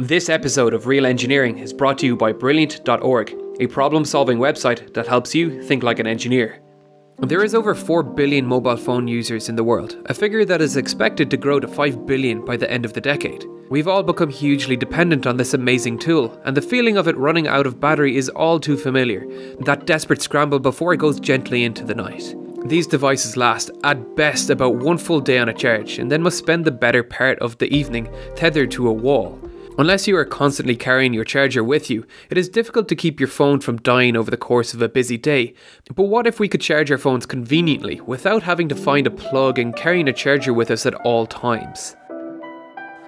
This episode of Real Engineering is brought to you by Brilliant.org, a problem solving website that helps you think like an engineer. There is over 4 billion mobile phone users in the world, a figure that is expected to grow to 5 billion by the end of the decade. We've all become hugely dependent on this amazing tool, and the feeling of it running out of battery is all too familiar, that desperate scramble before it goes gently into the night. These devices last, at best, about one full day on a charge, and then must spend the better part of the evening tethered to a wall. Unless you are constantly carrying your charger with you, it is difficult to keep your phone from dying over the course of a busy day. But what if we could charge our phones conveniently without having to find a plug and carrying a charger with us at all times?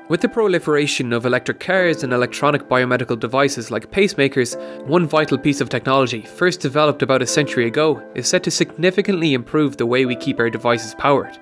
With the proliferation of electric cars and electronic biomedical devices like pacemakers, one vital piece of technology, first developed about a century ago, is set to significantly improve the way we keep our devices powered.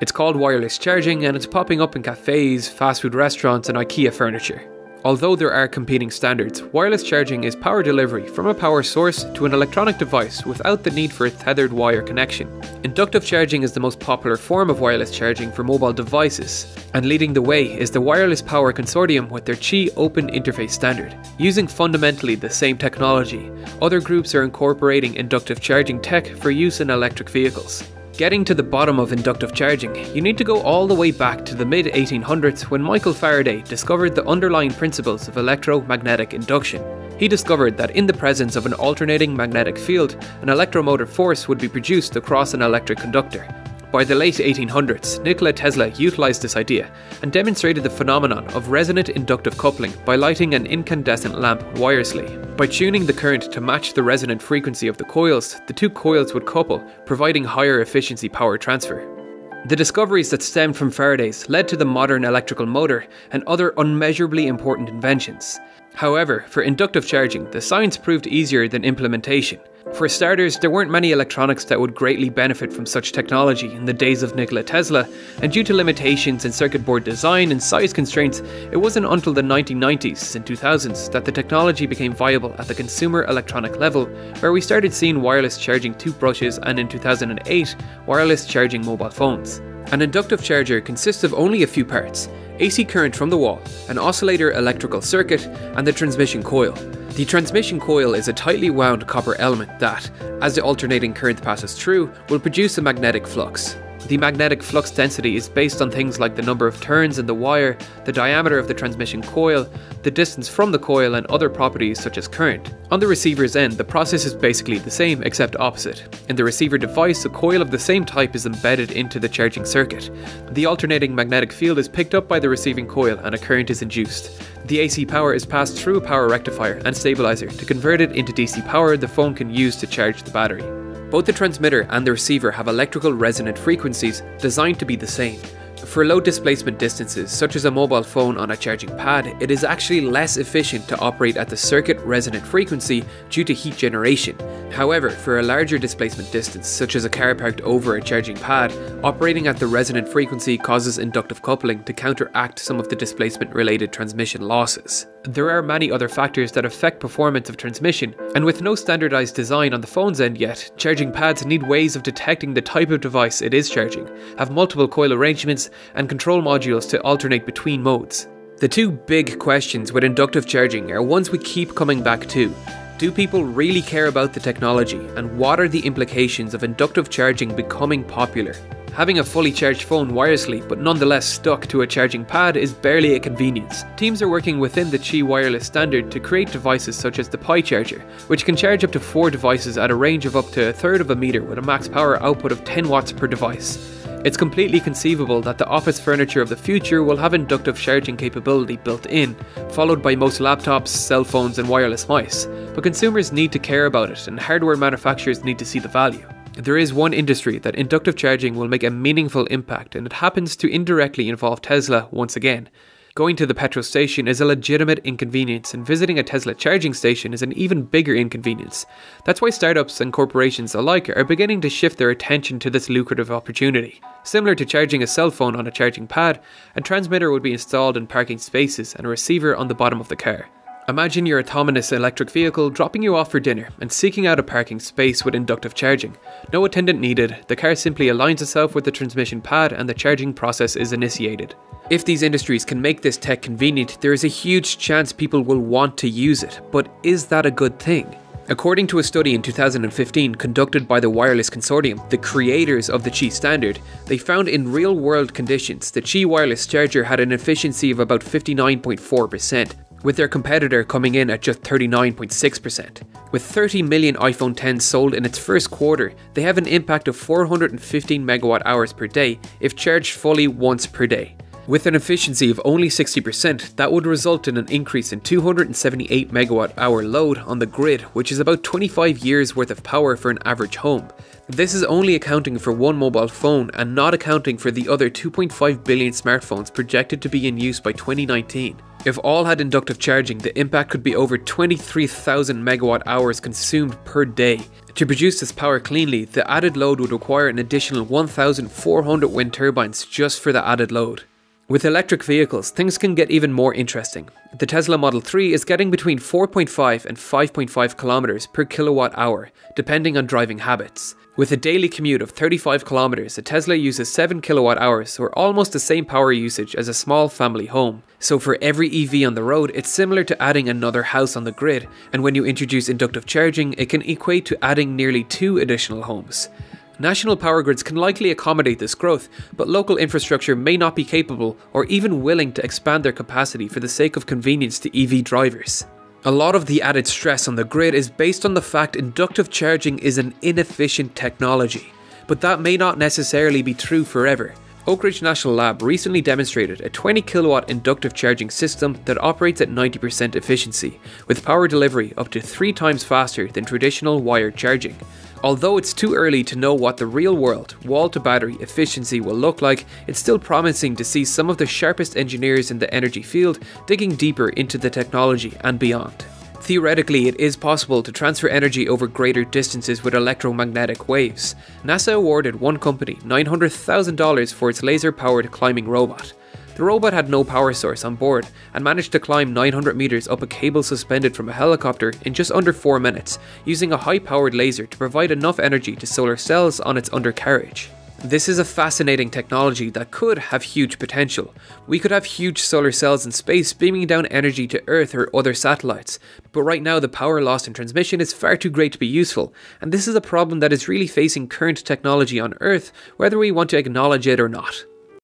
It's called wireless charging and it's popping up in cafes, fast food restaurants, and IKEA furniture. Although there are competing standards, wireless charging is power delivery from a power source to an electronic device without the need for a tethered wire connection. Inductive charging is the most popular form of wireless charging for mobile devices, and leading the way is the Wireless Power Consortium with their Qi Open Interface standard. Using fundamentally the same technology, other groups are incorporating inductive charging tech for use in electric vehicles. Getting to the bottom of inductive charging, you need to go all the way back to the mid 1800s when Michael Faraday discovered the underlying principles of electromagnetic induction. He discovered that in the presence of an alternating magnetic field, an electromotive force would be produced across an electric conductor. By the late 1800s, Nikola Tesla utilized this idea and demonstrated the phenomenon of resonant inductive coupling by lighting an incandescent lamp wirelessly. By tuning the current to match the resonant frequency of the coils, the two coils would couple, providing higher efficiency power transfer. The discoveries that stemmed from Faraday's led to the modern electrical motor and other unmeasurably important inventions. However, for inductive charging, the science proved easier than implementation. For starters, there weren't many electronics that would greatly benefit from such technology in the days of Nikola Tesla, and due to limitations in circuit board design and size constraints, it wasn't until the 1990s and 2000s that the technology became viable at the consumer electronic level, where we started seeing wireless charging toothbrushes and in 2008, wireless charging mobile phones. An inductive charger consists of only a few parts AC current from the wall, an oscillator electrical circuit, and the transmission coil. The transmission coil is a tightly wound copper element that, as the alternating current passes through, will produce a magnetic flux. The magnetic flux density is based on things like the number of turns in the wire, the diameter of the transmission coil, the distance from the coil, and other properties such as current. On the receiver's end, the process is basically the same except opposite. In the receiver device, a coil of the same type is embedded into the charging circuit. The alternating magnetic field is picked up by the receiving coil and a current is induced. The AC power is passed through a power rectifier and stabilizer to convert it into DC power the phone can use to charge the battery. Both the transmitter and the receiver have electrical resonant frequencies designed to be the same. For low displacement distances, such as a mobile phone on a charging pad, it is actually less efficient to operate at the circuit resonant frequency due to heat generation. However, for a larger displacement distance, such as a car parked over a charging pad, operating at the resonant frequency causes inductive coupling to counteract some of the displacement related transmission losses. There are many other factors that affect performance of transmission, and with no standardized design on the phone's end yet, charging pads need ways of detecting the type of device it is charging, have multiple coil arrangements, and control modules to alternate between modes. The two big questions with inductive charging are ones we keep coming back to. Do people really care about the technology, and what are the implications of inductive charging becoming popular? Having a fully charged phone wirelessly, but nonetheless stuck to a charging pad, is barely a convenience. Teams are working within the Qi wireless standard to create devices such as the Pi Charger, which can charge up to four devices at a range of up to a third of a meter with a max power output of 10 watts per device. It's completely conceivable that the office furniture of the future will have inductive charging capability built in, followed by most laptops, cell phones, and wireless mice. But consumers need to care about it, and hardware manufacturers need to see the value. There is one industry that inductive charging will make a meaningful impact, and it happens to indirectly involve Tesla once again. Going to the petrol station is a legitimate inconvenience, and visiting a Tesla charging station is an even bigger inconvenience. That's why startups and corporations alike are beginning to shift their attention to this lucrative opportunity. Similar to charging a cell phone on a charging pad, a transmitter would be installed in parking spaces and a receiver on the bottom of the car. Imagine your autonomous electric vehicle dropping you off for dinner and seeking out a parking space with inductive charging. No attendant needed, the car simply aligns itself with the transmission pad and the charging process is initiated. If these industries can make this tech convenient, there is a huge chance people will want to use it, but is that a good thing? According to a study in 2015 conducted by the Wireless Consortium, the creators of the Qi standard, they found in real world conditions the Qi wireless charger had an efficiency of about 59.4%, with their competitor coming in at just 39.6%. With 30 million iPhone 10s sold in its first quarter, they have an impact of 415 megawatt hours per day if charged fully once per day. With an efficiency of only 60%, that would result in an increase in 278 megawatt hour load on the grid, which is about 25 years worth of power for an average home. This is only accounting for one mobile phone and not accounting for the other 2.5 billion smartphones projected to be in use by 2019. If all had inductive charging, the impact could be over 23,000 megawatt hours consumed per day. To produce this power cleanly, the added load would require an additional 1,400 wind turbines just for the added load. With electric vehicles, things can get even more interesting. The Tesla Model 3 is getting between 4.5 and 5.5 kilometers per kilowatt hour, depending on driving habits. With a daily commute of 35 kilometers, a Tesla uses 7 kilowatt hours, or almost the same power usage as a small family home. So for every EV on the road, it's similar to adding another house on the grid, and when you introduce inductive charging, it can equate to adding nearly two additional homes. National power grids can likely accommodate this growth, but local infrastructure may not be capable or even willing to expand their capacity for the sake of convenience to EV drivers. A lot of the added stress on the grid is based on the fact inductive charging is an inefficient technology, but that may not necessarily be true forever. Oak Ridge National Lab recently demonstrated a 20 kilowatt inductive charging system that operates at 90% efficiency, with power delivery up to 3 times faster than traditional wired charging. Although it's too early to know what the real world wall to battery efficiency will look like, it's still promising to see some of the sharpest engineers in the energy field digging deeper into the technology and beyond. Theoretically, it is possible to transfer energy over greater distances with electromagnetic waves. NASA awarded one company $900,000 for its laser powered climbing robot. The robot had no power source on board and managed to climb 900 meters up a cable suspended from a helicopter in just under 4 minutes, using a high powered laser to provide enough energy to solar cells on its undercarriage. This is a fascinating technology that could have huge potential. We could have huge solar cells in space beaming down energy to Earth or other satellites, but right now the power lost in transmission is far too great to be useful, and this is a problem that is really facing current technology on Earth, whether we want to acknowledge it or not.